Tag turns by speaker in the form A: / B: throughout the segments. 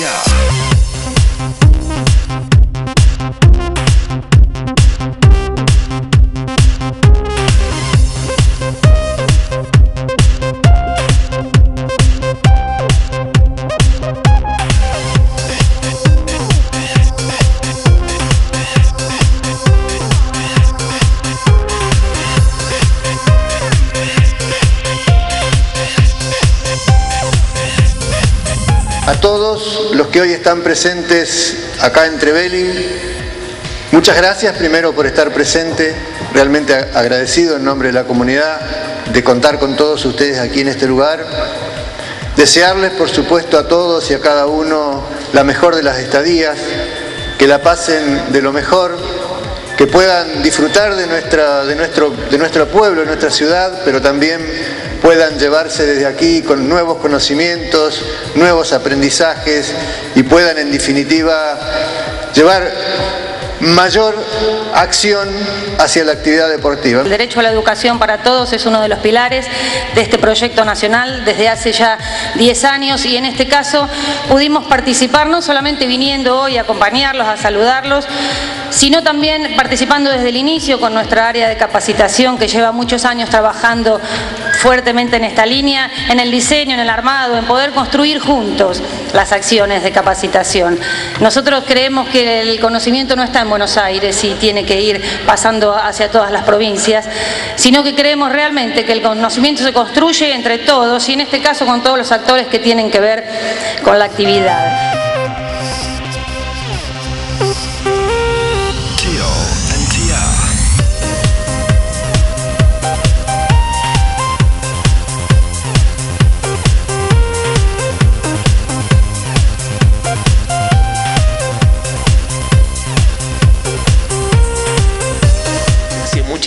A: A todos los que hoy están presentes acá en Trevelin, muchas gracias primero por estar presente, realmente agradecido en nombre de la comunidad de contar con todos ustedes aquí en este lugar. Desearles, por supuesto, a todos y a cada uno la mejor de las estadías, que la pasen de lo mejor, que puedan disfrutar de, nuestra, de, nuestro, de nuestro pueblo, de nuestra ciudad, pero también puedan llevarse desde aquí con nuevos conocimientos, nuevos aprendizajes y puedan en definitiva llevar mayor acción hacia la actividad deportiva.
B: El derecho a la educación para todos es uno de los pilares de este proyecto nacional desde hace ya 10 años y en este caso pudimos participar no solamente viniendo hoy a acompañarlos, a saludarlos, sino también participando desde el inicio con nuestra área de capacitación que lleva muchos años trabajando fuertemente en esta línea, en el diseño, en el armado, en poder construir juntos las acciones de capacitación. Nosotros creemos que el conocimiento no está en Buenos Aires y tiene que ir pasando hacia todas las provincias, sino que creemos realmente que el conocimiento se construye entre todos y en este caso con todos los actores que tienen que ver con la actividad.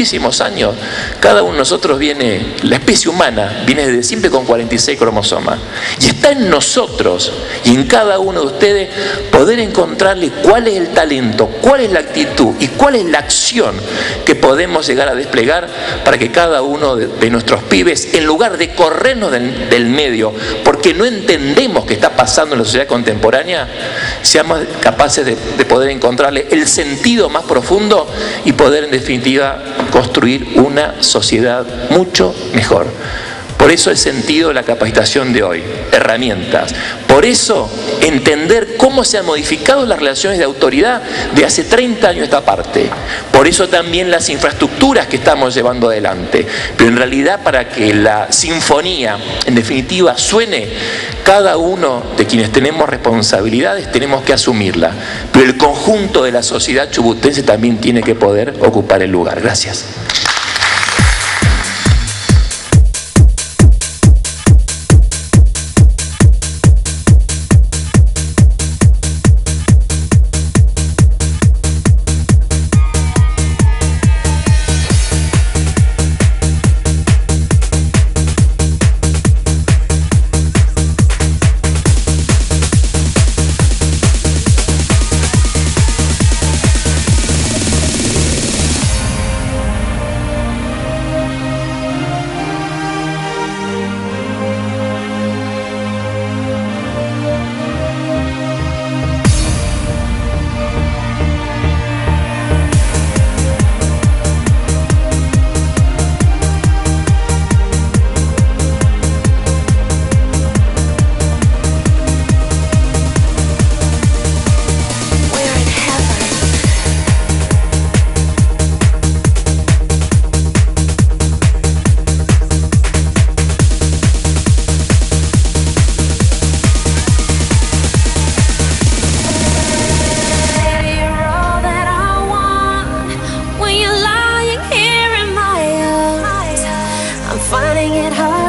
C: Muchísimos años. Cada uno de nosotros viene, la especie humana viene desde siempre con 46 cromosomas. Y está en nosotros y en cada uno de ustedes poder encontrarle cuál es el talento, cuál es la actitud y cuál es la acción que podemos llegar a desplegar para que cada uno de, nuestros pibes, en lugar de corrernos del, medio, porque no entendemos qué está pasando en la sociedad contemporánea, seamos capaces de, de poder encontrarle el sentido más profundo y poder en definitiva construir una sociedad mucho mejor. Por eso el sentido de la capacitación de hoy, herramientas. Por eso entender cómo se han modificado las relaciones de autoridad de hace 30 años esta parte. Por eso también las infraestructuras que estamos llevando adelante. Pero en realidad para que la sinfonía en definitiva suene, cada uno de quienes tenemos responsabilidades tenemos que asumirla. Pero el conjunto de la sociedad chubutense también tiene que poder ocupar el lugar. Gracias.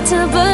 C: to believe.